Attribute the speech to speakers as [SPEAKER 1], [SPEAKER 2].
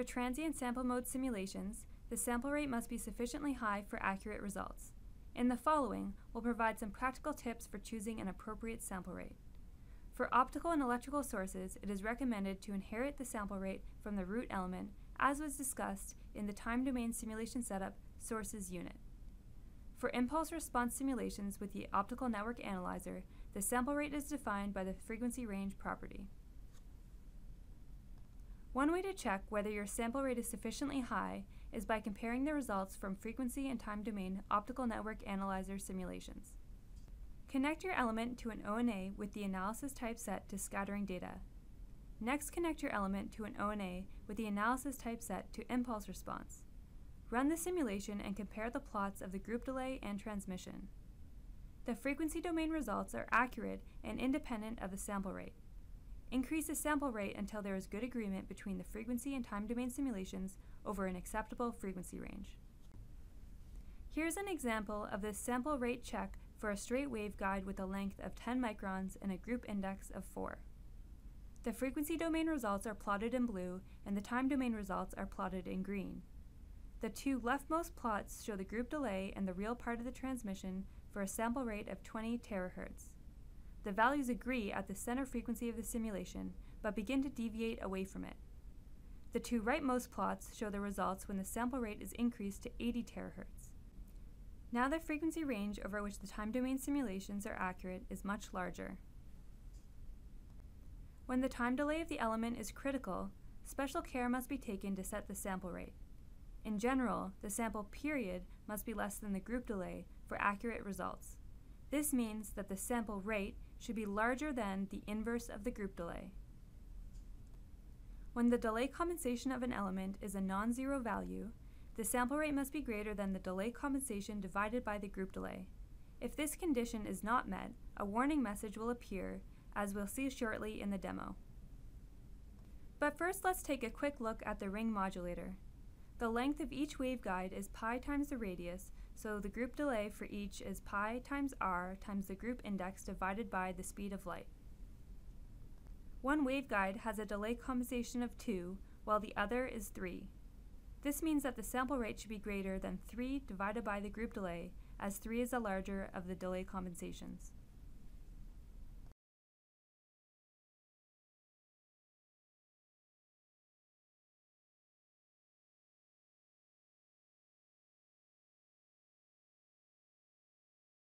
[SPEAKER 1] For transient sample mode simulations, the sample rate must be sufficiently high for accurate results. In the following, we'll provide some practical tips for choosing an appropriate sample rate. For optical and electrical sources, it is recommended to inherit the sample rate from the root element, as was discussed in the time domain simulation setup sources unit. For impulse response simulations with the optical network analyzer, the sample rate is defined by the frequency range property. One way to check whether your sample rate is sufficiently high is by comparing the results from frequency and time domain optical network analyzer simulations. Connect your element to an ONA with the analysis type set to scattering data. Next, connect your element to an ONA with the analysis type set to impulse response. Run the simulation and compare the plots of the group delay and transmission. The frequency domain results are accurate and independent of the sample rate. Increase the sample rate until there is good agreement between the frequency and time domain simulations over an acceptable frequency range. Here's an example of the sample rate check for a straight waveguide with a length of 10 microns and a group index of 4. The frequency domain results are plotted in blue and the time domain results are plotted in green. The two leftmost plots show the group delay and the real part of the transmission for a sample rate of 20 terahertz. The values agree at the center frequency of the simulation, but begin to deviate away from it. The two rightmost plots show the results when the sample rate is increased to 80 terahertz. Now the frequency range over which the time domain simulations are accurate is much larger. When the time delay of the element is critical, special care must be taken to set the sample rate. In general, the sample period must be less than the group delay for accurate results. This means that the sample rate should be larger than the inverse of the group delay. When the delay compensation of an element is a non-zero value, the sample rate must be greater than the delay compensation divided by the group delay. If this condition is not met, a warning message will appear, as we'll see shortly in the demo. But first let's take a quick look at the ring modulator. The length of each waveguide is pi times the radius, so the group delay for each is pi times r times the group index divided by the speed of light. One waveguide has a delay compensation of 2, while the other is 3. This means that the sample rate should be greater than 3 divided by the group delay, as 3 is the larger of the delay compensations.